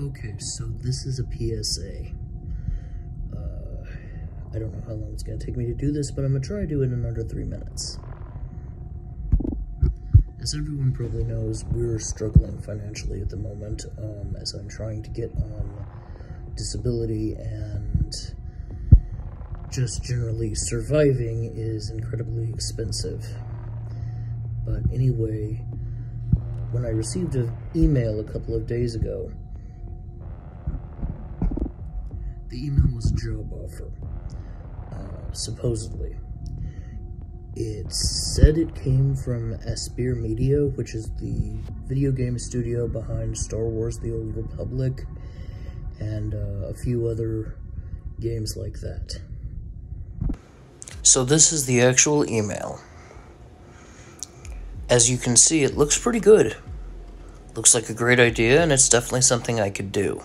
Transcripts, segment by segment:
Okay, so this is a PSA. Uh, I don't know how long it's gonna take me to do this, but I'm gonna try to do it in under three minutes. As everyone probably knows, we're struggling financially at the moment, um, as I'm trying to get on disability and just generally surviving is incredibly expensive. But anyway, when I received an email a couple of days ago, the email was a job offer, uh, supposedly. It said it came from Aspyr Media, which is the video game studio behind Star Wars The Old Republic and uh, a few other games like that. So, this is the actual email. As you can see, it looks pretty good. Looks like a great idea, and it's definitely something I could do.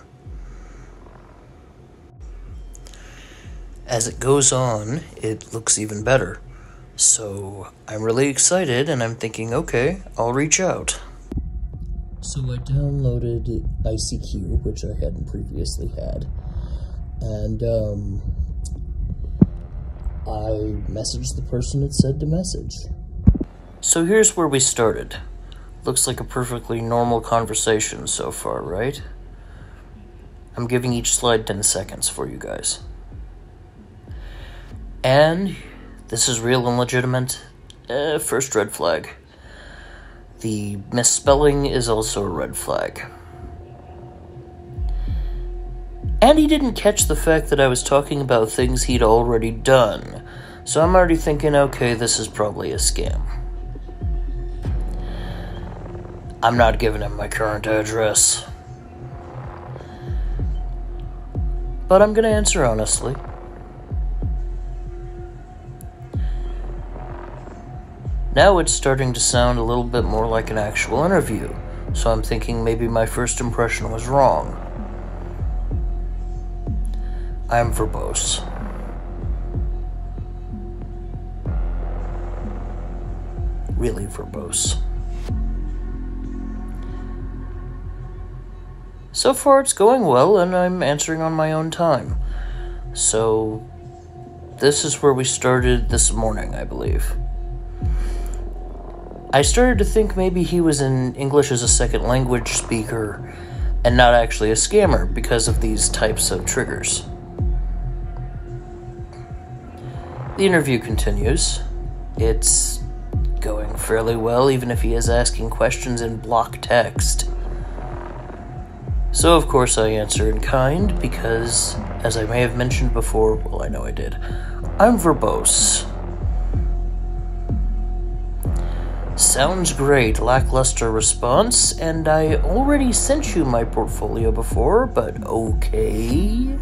As it goes on, it looks even better. So I'm really excited and I'm thinking, okay, I'll reach out. So I downloaded ICQ, which I hadn't previously had, and um, I messaged the person it said to message. So here's where we started. Looks like a perfectly normal conversation so far, right? I'm giving each slide 10 seconds for you guys. And this is real and legitimate. Uh, first red flag. The misspelling is also a red flag. And he didn't catch the fact that I was talking about things he'd already done. So I'm already thinking, okay, this is probably a scam. I'm not giving him my current address. But I'm gonna answer honestly. Now it's starting to sound a little bit more like an actual interview, so I'm thinking maybe my first impression was wrong. I'm verbose. Really verbose. So far, it's going well, and I'm answering on my own time. So, this is where we started this morning, I believe. I started to think maybe he was an English as a second language speaker and not actually a scammer because of these types of triggers. The interview continues. It's going fairly well, even if he is asking questions in block text. So, of course, I answer in kind because, as I may have mentioned before, well, I know I did, I'm verbose. Sounds great, lackluster response, and I already sent you my portfolio before, but okay.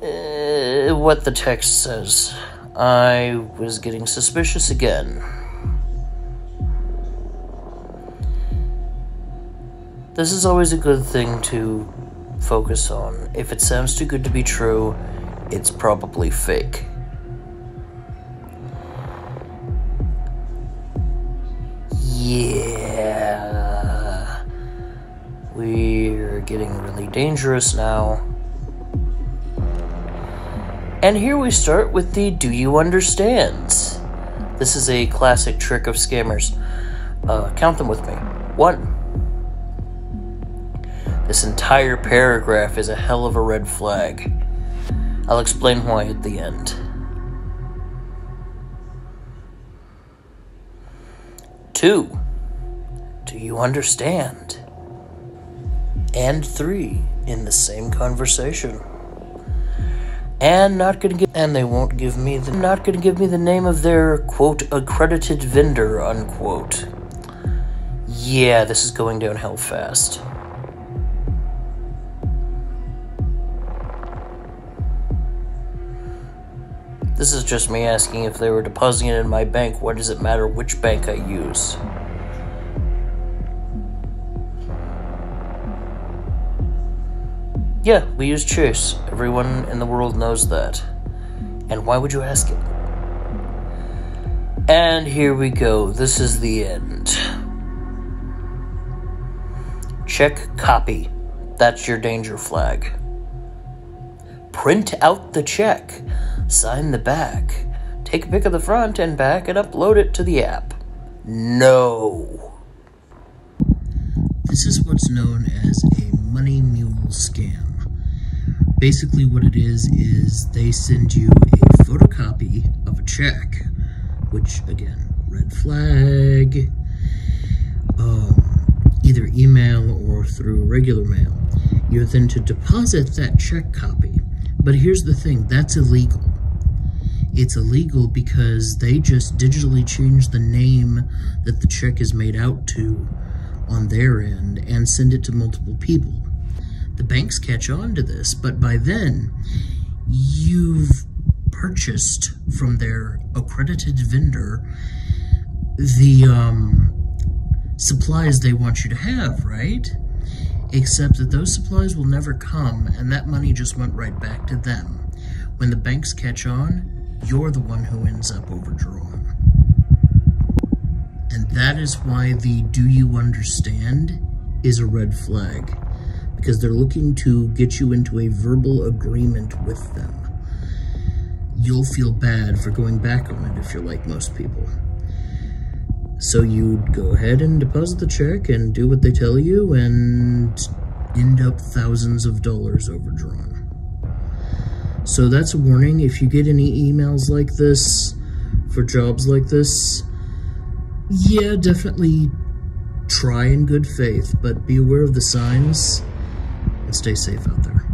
Uh, what the text says. I was getting suspicious again. This is always a good thing to focus on. If it sounds too good to be true, it's probably fake. Yeah. We're getting really dangerous now. And here we start with the Do You Understand? This is a classic trick of scammers. Uh, count them with me. One. This entire paragraph is a hell of a red flag. I'll explain why at the end. Two, do you understand? And three, in the same conversation. And not gonna give, and they won't give me the, not gonna give me the name of their quote accredited vendor unquote. Yeah, this is going downhill fast. This is just me asking if they were depositing it in my bank, what does it matter which bank I use? Yeah, we use Chase. Everyone in the world knows that. And why would you ask it? And here we go. This is the end. Check copy. That's your danger flag. Print out the check. Sign the back. Take a pic of the front and back and upload it to the app. No. This is what's known as a money mule scam. Basically, what it is, is they send you a photocopy of a check, which, again, red flag, um, either email or through regular mail. You're then to deposit that check copy. But here's the thing that's illegal. It's illegal because they just digitally change the name that the check is made out to on their end and send it to multiple people the banks catch on to this, but by then, you've purchased from their accredited vendor the um, supplies they want you to have, right? Except that those supplies will never come, and that money just went right back to them. When the banks catch on, you're the one who ends up overdrawn. And that is why the do you understand is a red flag because they're looking to get you into a verbal agreement with them. You'll feel bad for going back on it if you're like most people. So you'd go ahead and deposit the check and do what they tell you and end up thousands of dollars overdrawn. So that's a warning. If you get any emails like this for jobs like this, yeah, definitely try in good faith, but be aware of the signs and stay safe out there.